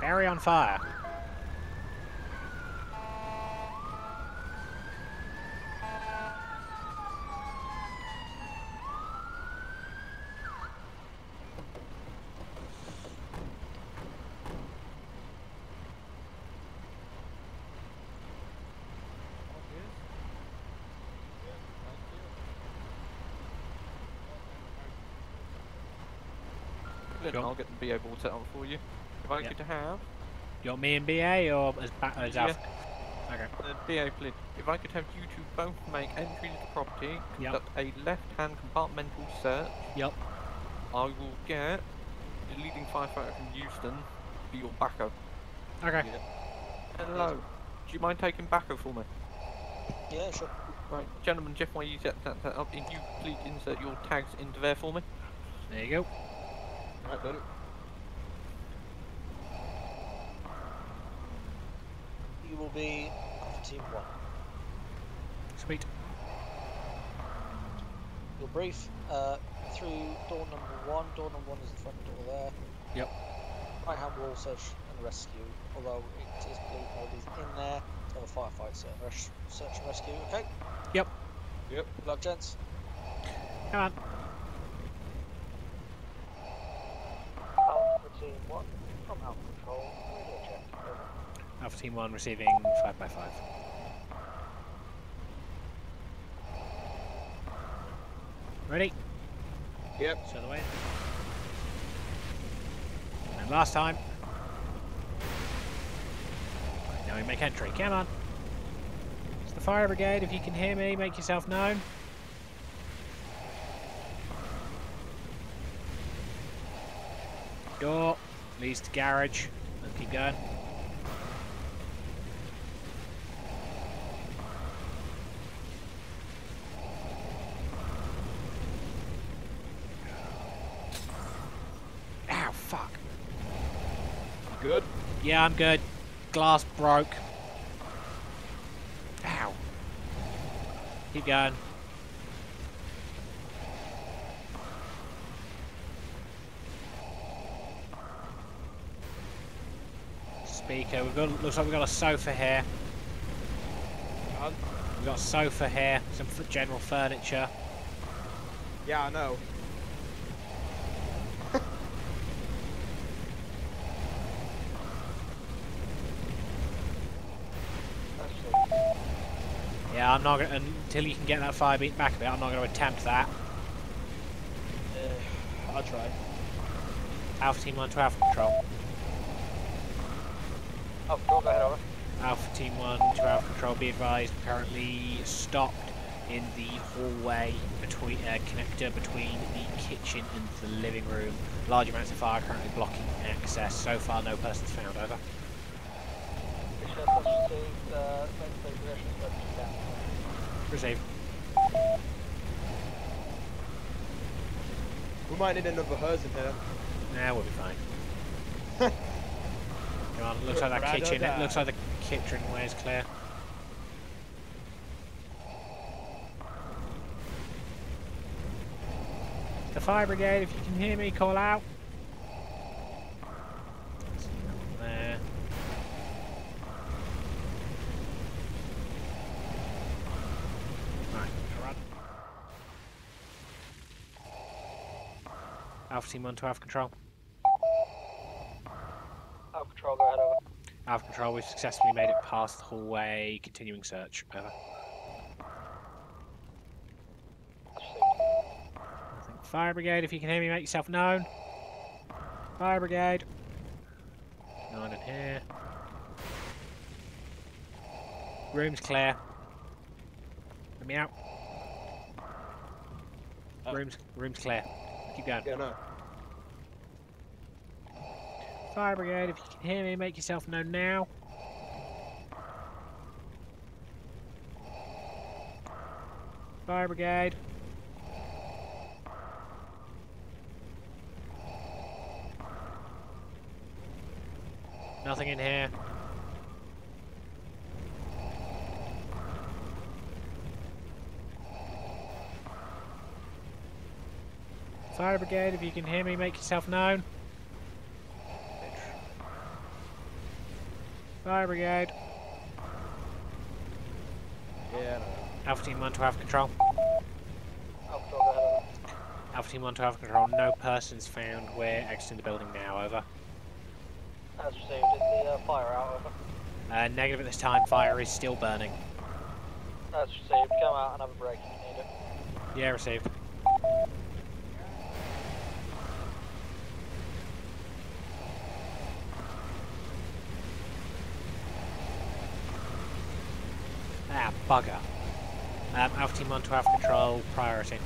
Very on fire. Good, I'll get the BA board set up for you. If I Yeah. could have You want me and BA or as, ba- as Yeah. Alpha? Okay. Uh, the BA please. If I could have you two both make entry to the property, Yep. conduct a left-hand compartmental search. Yep. I will get the leading firefighter from Euston be your backup. Okay. Hello. Do you mind taking backup for me? Yeah, sure. Right, gentlemen, Jeff, while you set that, that up, if you please insert your tags into there for me. There you go. Alright, got it. Will be Alpha Team 1. Sweet. You'll brief uh, through door number 1. Door number 1 is the front door there. Yep. Right hand wall search and rescue, although it is believed nobody's in there. So the firefight search, search and rescue, okay? Yep. Yep. Good luck, gents. Come on. Alpha Team 1 from Alpha Control, radio check. Over. Alpha Team 1 receiving 5 by 5 Ready? Yep. Show the way. And last time. Now we make entry. Come on. It's the fire brigade. If you can hear me, make yourself known. Door leads to garage. Let's keep going. Ow, fuck. Good. Yeah, I'm good. Glass broke. Ow. Keep going. Speaker. We've got. Looks like we've got a sofa here. We've got a sofa here. Some general furniture. yeah, I know. Yeah, I'm not gonna until you can get that fire beat back a bit. I'm not going to attempt that. Uh, I'll try. Alpha Team One to Alpha Control. Alpha Control, go ahead, over. Alpha Team 1 to Alpha Control, be advised, currently stopped in the hallway between uh, connector between the kitchen and the living room. Large amounts of fire currently blocking access. So far, no persons found. Over. Received. We might need another hers in here. Nah, we'll be fine. Come on, looks like that kitchen. It looks like the kitchen way is clear. The fire brigade, if you can hear me, call out. See no one There. Right, run. Alpha Team 1 to Alpha Control. Alpha Control, go ahead, over. Alpha Control, we've successfully made it past the hallway. Continuing search. Over. Fire Brigade, if you can hear me, make yourself known. Fire Brigade. None in here. Room's clear. Let me out. Oh. Room's room's clear. Keep going. Yeah, no. Fire Brigade, if you can hear me, make yourself known now. Fire Brigade. Nothing in here. Fire Brigade, if you can hear me, make yourself known. Fire brigade. Yeah, Alpha team 1 to Alpha control. Alpha Dog ahead of Alpha team 1 to Alpha control. No persons found. We're exiting the building now. Over. As received, is the uh, fire out over? Uh, negative at this time. Fire is still burning. As received, come out and have a break if you need it. Yeah, received. Ah, bugger. Um, Alpha Team 1 to Alpha Control, priority.